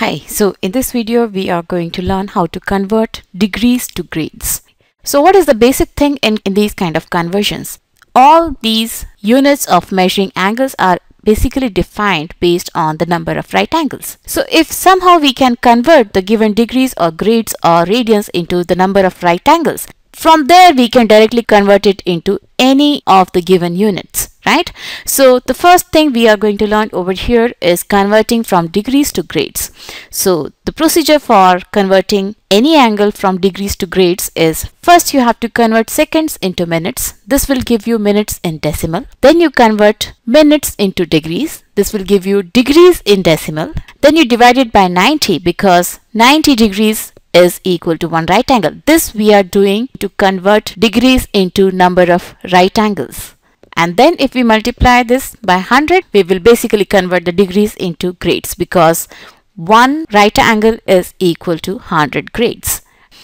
Hi, so in this video we are going to learn how to convert degrees to grades. So what is the basic thing in, in these kind of conversions? All these units of measuring angles are basically defined based on the number of right angles. So if somehow we can convert the given degrees or grades or radians into the number of right angles, from there we can directly convert it into any of the given units right? So the first thing we are going to learn over here is converting from degrees to grades. So the procedure for converting any angle from degrees to grades is first you have to convert seconds into minutes. This will give you minutes in decimal. Then you convert minutes into degrees. This will give you degrees in decimal. Then you divide it by 90 because 90 degrees is equal to one right angle. This we are doing to convert degrees into number of right angles. And then if we multiply this by 100, we will basically convert the degrees into grades because one right angle is equal to 100 grades.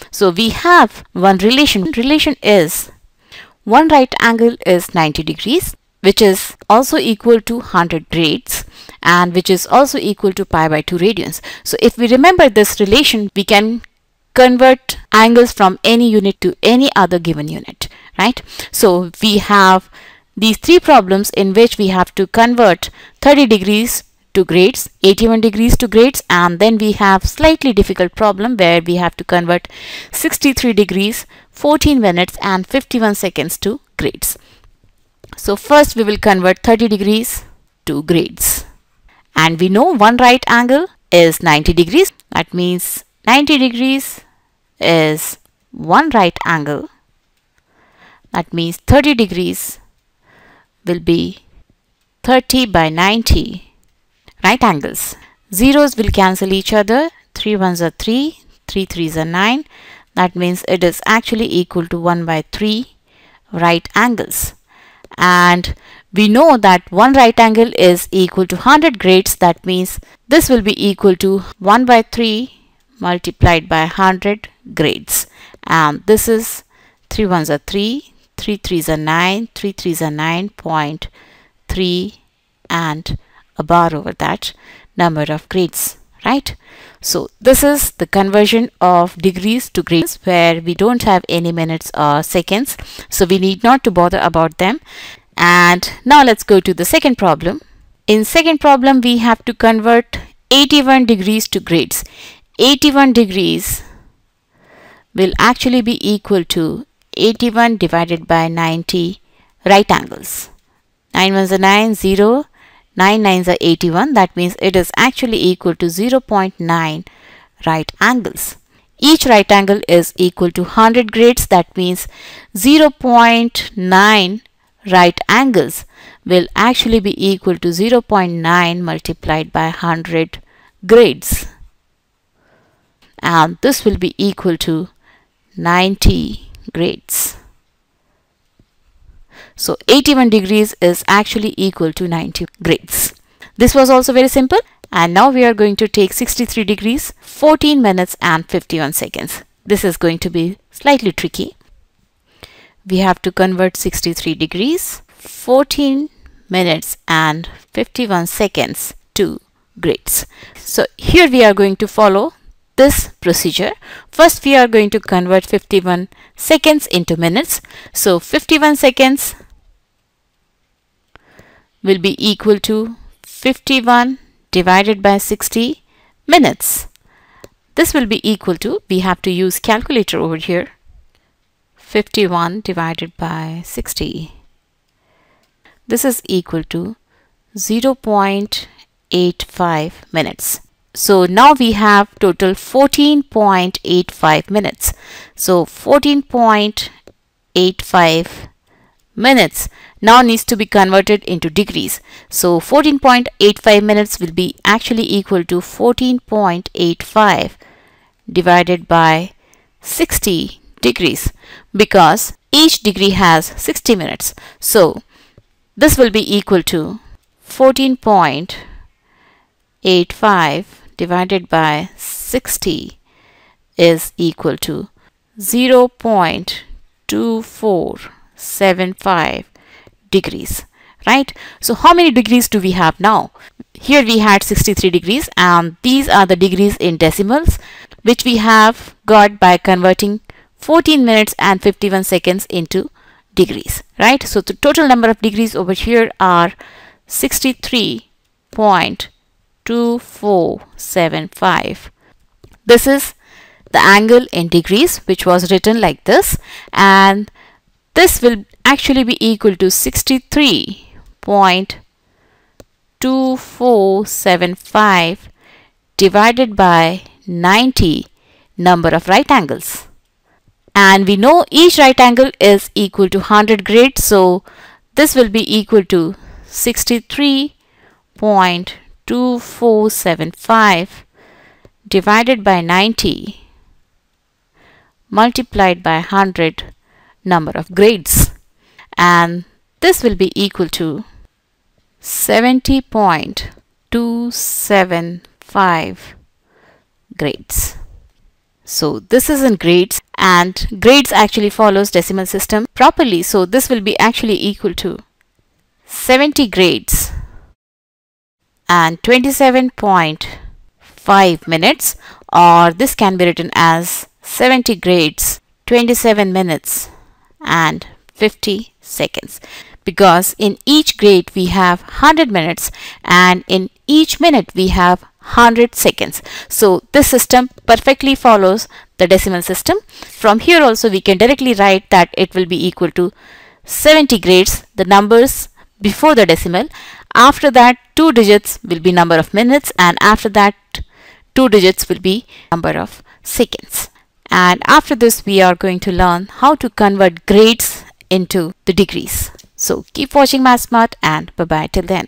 So we have one relation. Relation is one right angle is 90 degrees which is also equal to 100 grades and which is also equal to pi by 2 radians. So if we remember this relation, we can convert angles from any unit to any other given unit, right? So we have these three problems in which we have to convert 30 degrees to grades, 81 degrees to grades and then we have slightly difficult problem where we have to convert 63 degrees, 14 minutes and 51 seconds to grades. So first we will convert 30 degrees to grades. And we know one right angle is 90 degrees. That means 90 degrees is one right angle. That means 30 degrees will be 30 by 90 right angles. Zeros will cancel each other. 3 ones are 3 3 threes are 9 that means it is actually equal to 1 by 3 right angles. And we know that one right angle is equal to 100 grades. That means this will be equal to 1 by 3 multiplied by 100 grades. And this is 3 ones are 3 3 threes are 9 3 threes are 9.3 and a bar over that number of grades right? So this is the conversion of degrees to grades where we don't have any minutes or seconds. So we need not to bother about them. And now let's go to the second problem. In second problem we have to convert 81 degrees to grades. 81 degrees will actually be equal to 81 divided by 90 right angles. 9 ones are 9, 0, 9 nines are 81. That means it is actually equal to 0.9 right angles. Each right angle is equal to 100 grades. That means 0.9 right angles will actually be equal to 0.9 multiplied by 100 grades and this will be equal to 90 grades. So 81 degrees is actually equal to 90 grades. This was also very simple and now we are going to take 63 degrees 14 minutes and 51 seconds. This is going to be slightly tricky. We have to convert 63 degrees 14 minutes and 51 seconds to grades. So here we are going to follow this procedure. First we are going to convert 51 seconds into minutes. So 51 seconds will be equal to 51 divided by 60 minutes. This will be equal to, we have to use calculator over here, 51 divided by 60. This is equal to 0.85 minutes. So now we have total 14.85 minutes. So 14.85 minutes now needs to be converted into degrees. So 14.85 minutes will be actually equal to 14.85 divided by 60 degrees because each degree has 60 minutes. So this will be equal to 14.85 divided by 60 is equal to 0.2475 degrees right? So how many degrees do we have now? Here we had 63 degrees and these are the degrees in decimals which we have got by converting 14 minutes and 51 seconds into degrees, right? So the total number of degrees over here are 63.2475. This is the angle in degrees which was written like this and this will actually be equal to 63.2475 divided by 90 number of right angles and we know each right angle is equal to 100 grades so this will be equal to 63.2475 divided by 90 multiplied by 100 number of grades. And this will be equal to 70.275 grades. So this is in grades and grades actually follows decimal system properly. So this will be actually equal to 70 grades and 27.5 minutes or this can be written as 70 grades 27 minutes and 50 seconds because in each grade we have 100 minutes and in each minute we have 100 seconds. So this system perfectly follows the decimal system. From here also we can directly write that it will be equal to 70 grades, the numbers before the decimal. After that two digits will be number of minutes and after that two digits will be number of seconds. And after this we are going to learn how to convert grades into the degrees. So keep watching MathsSmart and bye bye till then.